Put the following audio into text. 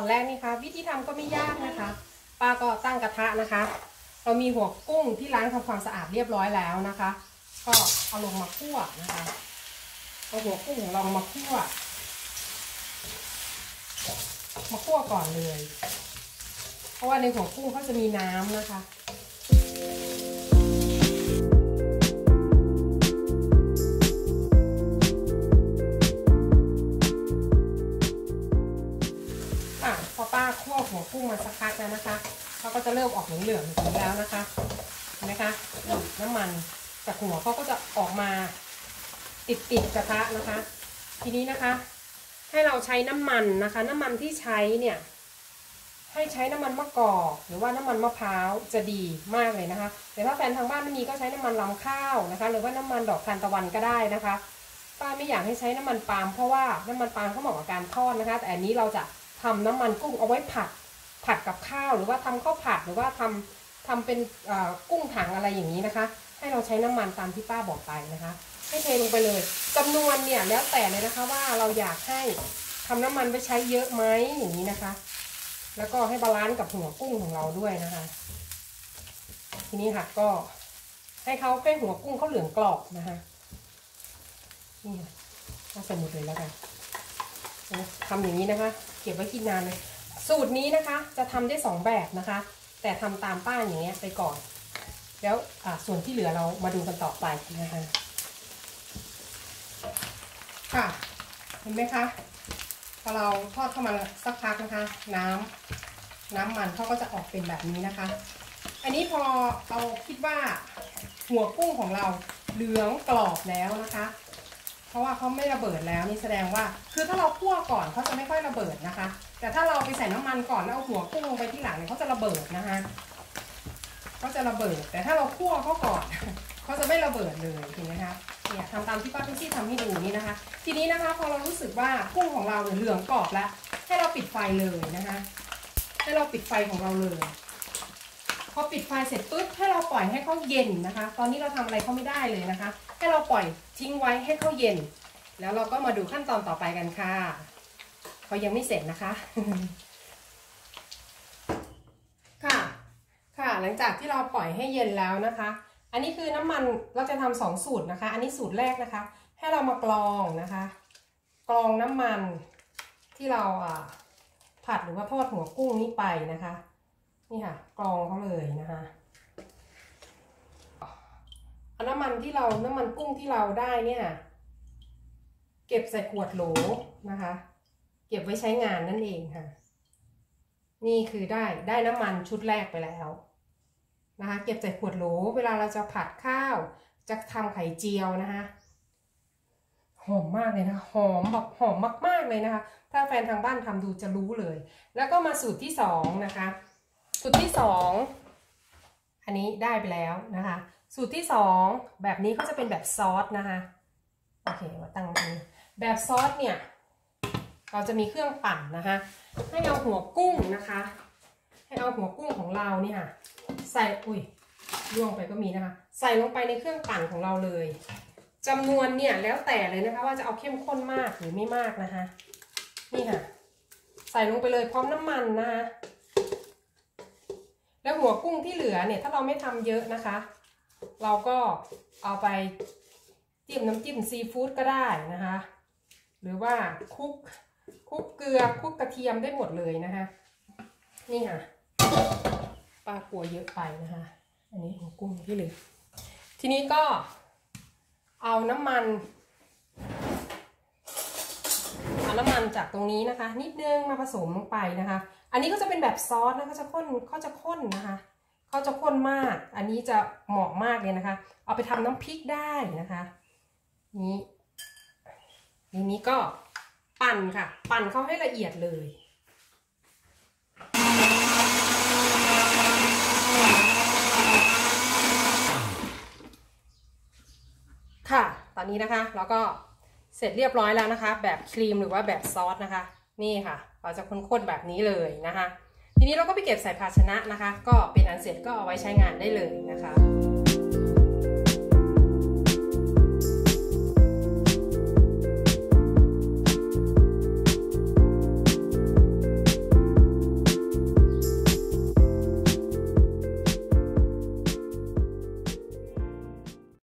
กนี่คะวิธีทำก็ไม่ยากนะคะป้าก็ตั้งกระทะนะคะ เรามีหัวกุ้งที่ล้างทำความสะอาดเรียบร้อยแล้วนะคะ ก็เอาลงมาคั่วนะคะเอาหัวกุ้งลองเรามาคั่วมาคั่วก่อนเลย เพราะว่าในหัวกุ้งเขาจะมีน้ำนะคะ กุ้งมาสักพักแล้วนะคะเขาก็จะเริ่มออกเหลืองๆอย่างนี้แล้วนะคะเห็นไหมคะน้ำมันจากหัวเขาก็จะออกมาติดติดๆกระทะนะคะ ทีนี้นะคะ ให้เราใช้น้ำมันนะคะ น้ำมันที่ใช้เนี่ยให้ใช้น้ำมันมะกอกหรือว่าน้ำมันมะพร้าวจะดีมากเลยนะคะแต่ถ้าแฟนทางบ้านไม่มีก็ใช้น้ำมันลำข้าวนะคะ หรือว่าน้ำมันดอกทานตะวันก็ได้นะคะป้าไม่อยากให้ใช้น้ำมันปาล์มเพราะว่าน้ำมันปาล์มเขาเหมาะกับการทอดนะคะ แต่อันนี้เราจะทำน้ำมันกุ้งเอาไว้ผัด ผัดกับข้าวหรือว่าทำข้าวผัดหรือว่าทำทำเป็นกุ้งถังอะไรอย่างนี้นะคะ ให้เราใช้น้ำมันตามที่ป้าบอกไปนะคะ ให้เทลงไปเลยจำนวนเนี่ยแล้วแต่เลยนะคะว่าเราอยากให้ทำน้ำมันไปใช้เยอะไหมอย่างนี้นะคะ แล้วก็ให้ balance กับหัวกุ้งของเราด้วยนะคะ ทีนี้ค่ะก็ให้เขาให้หัวกุ้งเขาเหลืองกรอบนะคะนี่ค่ะเอาใส่หมดเลยแล้วกันทำอย่างนี้นะคะ เก็บไว้กินนานเลย สูตรนี้นะคะจะทำได้สองแบบนะคะ แต่ทำตามป้าอย่างเงี้ยไปก่อน แล้วส่วนที่เหลือเรามาดูกันต่อไปนะคะค่ะเห็นไหมคะพอเราทอดเข้ามาสักพักนะคะ น้ำน้ำมันเขาก็จะออกเป็นแบบนี้นะคะ อันนี้พอเราคิดว่าหัวกุ้งของเราเหลืองกรอบแล้วนะคะ ราะว่าเขาไม่ระเบิดแล้วนี่แสดงว่า คือถ้าเราคั่วก่อนเขาจะไม่ค่อยระเบิดนะคะ แต่ถ้าเราไปใส่น้ำมันก่อนแล้วเอาหัวกุ้งลงไปที่หลังเนี่ยเขาจะระเบิดนะคะเขาจะระเบิด แต่ถ้าเราคั่วเขาก่อนเขาจะไม่ระเบิดเลยเห็นไหมคะเนี่ยทำตามที่ป้าทุกที่ทำให้ดูนี่นะคะ ทีนี้นะคะ พอเรารู้สึกว่ากุ้งของเราเหลืองกรอบแล้วให้เราปิดไฟเลยนะคะ ให้เราปิดไฟของเราเลยพอปิดไฟเสร็จปุ๊บให้เราปล่อยให้เขาเย็นนะคะ ตอนนี้เราทำอะไรเขาไม่ได้เลยนะคะ ให้เราปล่อยทิ้งไว้ให้เขาเย็น แล้วเราก็มาดูขั้นตอนต่อไปกันค่ะเขายังไม่เสร็จนะคะ ค่ะ ค่ะ หลังจากที่เราปล่อยให้เย็นแล้วนะคะ อันนี้คือน้ำมันเราจะทำสองสูตรนะคะ อันนี้สูตรแรกนะคะ ให้เรามากรองนะคะ กรองน้ำมันที่เราอ่าผัดหรือว่าทอดหัวกุ้งนี้ไปนะคะ นี่ค่ะ กรองเขาเลยนะคะ เอาน้ำมันที่เราน้ำมันกุ้งที่เราได้เนี่ย เก็บใส่ขวดโหลนะคะ เก็บไว้ใช้งานนั่นเองค่ะ นี่คือได้ได้น้ำมันชุดแรกไปแล้วนะคะ เก็บใส่ขวดโหลเวลาเราจะผัดข้าว จะทำไข่เจียวนะคะหอมมากเลยนะหอมแบบหอมมาก ๆเลยนะคะ ถ้าแฟนทางบ้านทำดูจะรู้เลย แล้วก็มาสูตรที่สองนะคะ สูตรที่สองอันนี้ได้ไปแล้วนะคะ สูตรที่สองแบบนี้ก็จะเป็นแบบซอสนะคะโอเคมาตั้งตรงนี้แบบซอสเนี่ย เราจะมีเครื่องปั่นนะคะ ให้เอาหัวกุ้งนะคะ ให้เอาหัวกุ้งของเราเนี่ยค่ะ ใส่อุ้ยล่วงไปก็มีนะคะ ใส่ลงไปในเครื่องปั่นของเราเลยจำนวนเนี่ยแล้วแต่เลยนะคะ ว่าจะเอาเข้มข้นมากหรือไม่มากนะคะ นี่ค่ะ ใส่ลงไปเลยพร้อมน้ำมันนะคะแล้วหัวกุ้งที่เหลือเนี่ย ถ้าเราไม่ทำเยอะนะคะ เราก็เอาไปจิ้มน้ำจิ้มซีฟู้ดก็ได้นะคะ หรือว่าคลุกคลุกเกลือคลุกกระเทียมได้หมดเลยนะคะ นี่ค่ะปลากลัวเยอะไปนะคะ อันนี้หัวกุ้งที่เหลือทีนี้ก็เอาน้ำมันเอาน้ำมันจากตรงนี้นะคะ นิดนึงมาผสมลงไปนะคะ อันนี้ก็จะเป็นแบบซอสนะคะจะข้นเขาจะข้นนะคะ เขาจะข้นมาก อันนี้จะเหมาะมากเลยนะคะ เอาไปทำน้ำพริกได้นะคะ นี้ทีนี้ก็ปั่นค่ะ ปั่นเขาให้ละเอียดเลยค่ะ ตอนนี้นะคะเราก็เสร็จเรียบร้อยแล้วนะคะ แบบครีมหรือว่าแบบซอสนะคะ นี่ค่ะ เราจะข้นๆแบบนี้เลยนะคะ ทีนี้เราก็ไปเก็บใส่ภาชนะนะคะ ก็เป็นอันเสร็จก็เอาไว้ใช้งานได้เลยนะคะ